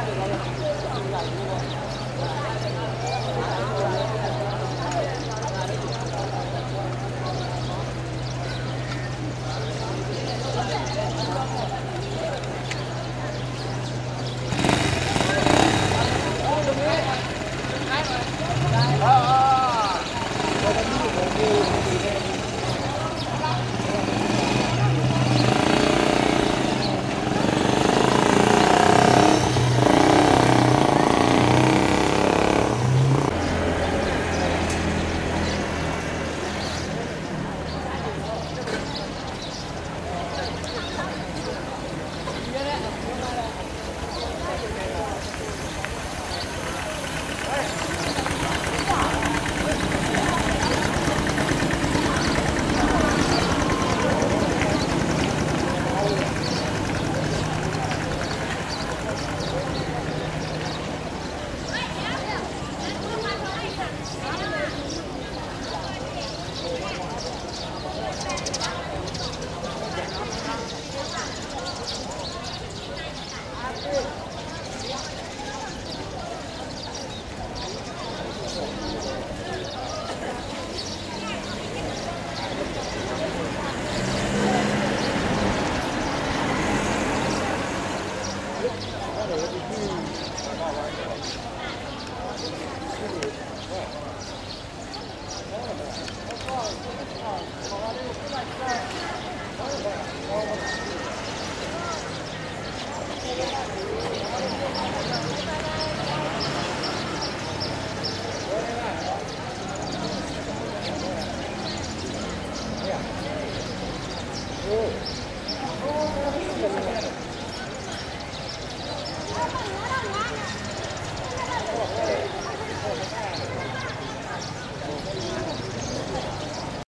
家里那个。Oh,